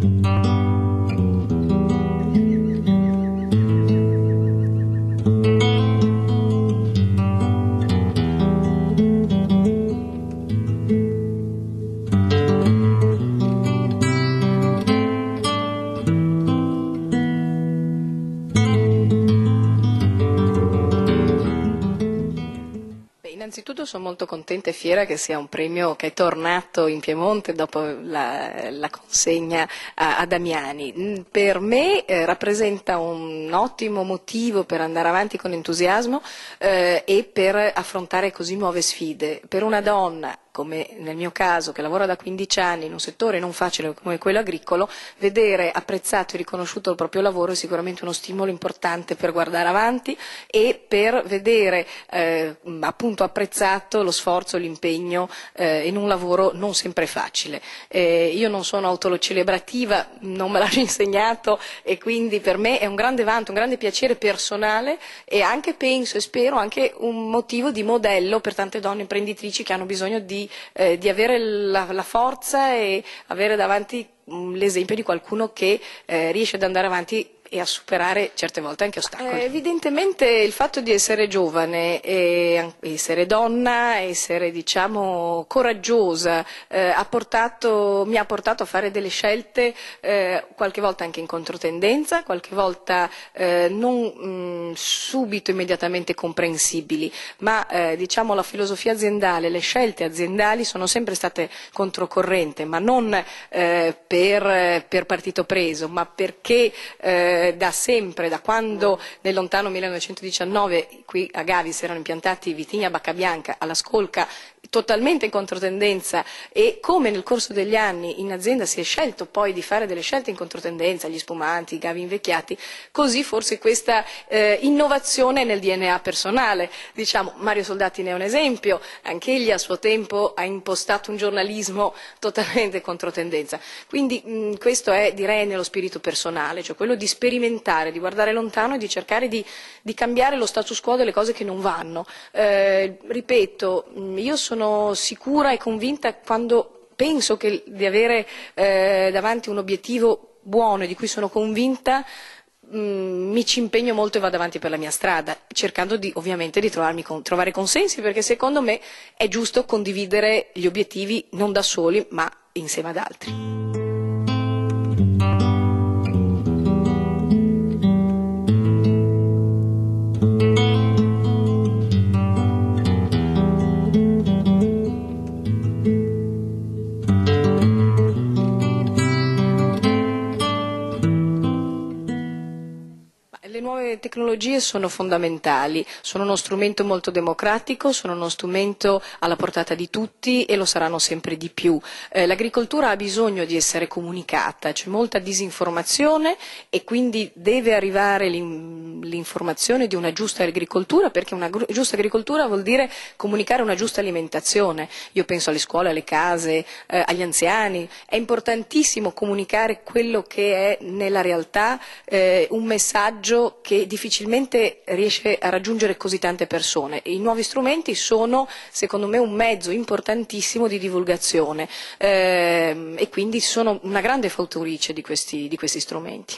Thank you. Innanzitutto sono molto contenta e fiera che sia un premio che è tornato in Piemonte dopo la, la consegna a, a, Damiani. Mm, per me eh, rappresenta un ottimo motivo per andare avanti con entusiasmo eh, e per affrontare così nuove sfide. Per una donna come nel mio caso, che lavora da 15 anni in un settore non facile come quello agricolo, vedere apprezzato e riconosciuto il proprio lavoro è sicuramente uno stimolo importante per guardare avanti e per vedere eh, appunto apprezzato lo sforzo, l'impegno eh, in un lavoro non sempre facile. Eh, io non sono autocelebrativa, non me l'hanno insegnato e quindi per me è un grande vanto, un grande piacere personale e anche penso e spero anche un motivo di modello per tante donne imprenditrici che hanno bisogno di eh, di avere la, la, forza e avere davanti l'esempio di qualcuno che eh, riesce ad andare avanti e a superare certe volte anche ostacoli. Eh, evidentemente il fatto di essere giovane, essere donna, essere diciamo coraggiosa, eh, ha portato, mi ha portato a fare delle scelte eh, qualche volta anche in controtendenza, qualche volta eh, non mh, mm, subito immediatamente comprensibili, ma eh, diciamo la filosofia aziendale, le scelte aziendali sono sempre state controcorrente, ma non eh, per, per, partito preso, ma perché eh, da sempre, da quando nel lontano 1919 qui a Gavi si erano impiantati vitigna Bacca Bianca alla Scolca totalmente in controtendenza e come nel corso degli anni in azienda si è scelto poi di fare delle scelte in controtendenza, gli spumanti, i gavi invecchiati, così forse questa eh, innovazione nel DNA personale. Diciamo, Mario Soldati ne è un esempio, anche egli a suo tempo ha impostato un giornalismo totalmente controtendenza. Quindi mh, questo è direi nello spirito personale, cioè quello di sperimentare, di guardare lontano e di cercare di, di cambiare lo status quo delle cose che non vanno. Eh, ripeto, io sono sono sicura e convinta quando penso che, di avere eh, davanti un obiettivo buono e di cui sono convinta mm, mi ci impegno molto e vado avanti per la mia strada, cercando di, ovviamente di con, trovare consensi, perché secondo me è giusto condividere gli obiettivi non da soli, ma insieme ad altri. Nuove tecnologie sono fondamentali, sono uno strumento molto democratico, sono uno strumento alla portata di tutti e lo saranno sempre di più. Eh, l'agricoltura ha bisogno di essere comunicata, c'è molta disinformazione e quindi deve arrivare l'informazione di una giusta agricoltura perché una giusta agricoltura vuol dire comunicare una giusta alimentazione. Io penso alle scuole, alle case, eh, agli anziani. È importantissimo comunicare quello che è nella realtà eh, un messaggio che difficilmente riesce a raggiungere così tante persone. I nuovi strumenti sono, secondo me, un mezzo importantissimo di divulgazione ehm, e quindi sono una grande fautrice di questi, di questi strumenti.